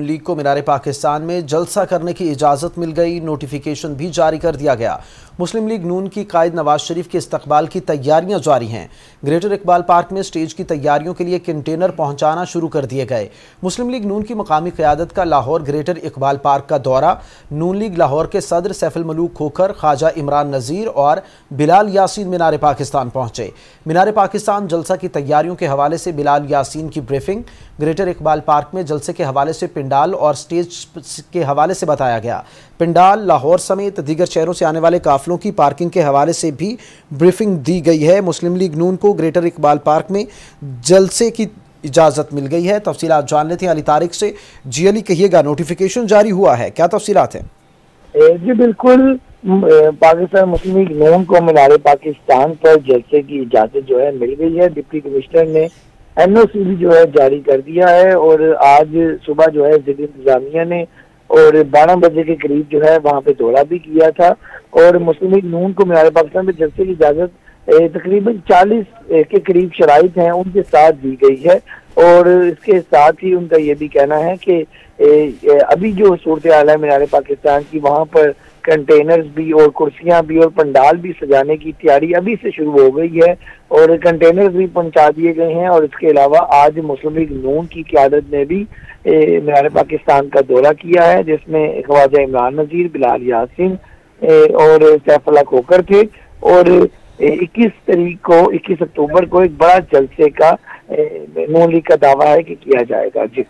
नून league को मीनार पाकिस्तान में जलसा करने की इजाज़त मिल गई। नोटिफिकेशन भी जारी कर दिया गया। मुस्लिम लीग नून की कायद नवाज़ शरीफ के इस्तकबाल की तैयारियाँ जारी हैं। ग्रेटर इकबाल पार्क में स्टेज की तैयारियों के लिए कंटेनर पहुंचाना शुरू कर दिए गए। मुस्लिम लीग नून की मकामी क्यादत का लाहौर ग्रेटर इकबाल पार्क का दौरा। नून लीग लाहौर के सदर सैफुल मलूक खोखर, ख्वाजा इमरान नज़ीर और बिलाल यासीन मीनार पाकिस्तान पहुँचे। मीनार पाकिस्तान जलसा की तैयारियों के हवाले से बिलाल यासीन की ब्रीफिंग। ग्रेटर इकबाल पार्क में जलसे के हवाले से पिंडाल और स्टेज के हवाले से बताया गया। पिंडाल लाहौर समेत दीगर शहरों से आने वाले काफिलों की पार्किंग के हवाले से भी ब्रीफिंग दी गई है। मुस्लिम लीग नून को ग्रेटर इकबाल पार्क में जलसे की इजाज़त मिल गई है। तफसीत जान लेते हैं। अली तारिक से जी अली कहिएगा नोटिफिकेशन जारी हुआ है। क्या तफसीत हैं? जी बिल्कुल पाकिस्तान मुस्लिम लीग नून को मीनार पाकिस्तान पर जलसे की इजाज़त जो है मिल गई है। डिप्टी कमिश्नर ने एनओसी भी जो है जारी कर दिया है और आज सुबह जो है ज़िले इंतजामिया ने और बारह बजे के करीब जो है वहाँ पे दौरा भी किया था और मुस्लिम लीग नून को मीनार पाकिस्तान में जलसे की इजाज़त तकरीबन चालीस के करीब शराइ हैं, उनके साथ दी गई है। और इसके साथ ही उनका ये भी कहना है कि अभी जो सूरत हाल है मीनार पाकिस्तान की, वहाँ पर कंटेनर्स भी और कुर्सियाँ भी और पंडाल भी सजाने की तैयारी अभी से शुरू हो गई है और कंटेनर्स भी पहुँचा दिए गए हैं और इसके अलावा आज मुस्लिम लीग नून की क्यादत ने भी मीनार पाकिस्तान का दौरा किया है, जिसमें ख्वाजा इमरान नज़ीर, बिलाल यासिन और सैफुल्ला खोकर थे और 21 तारीख को 21 अक्टूबर को एक बड़ा जलसे का नून लीग का दावा है कि किया जाएगा। जी।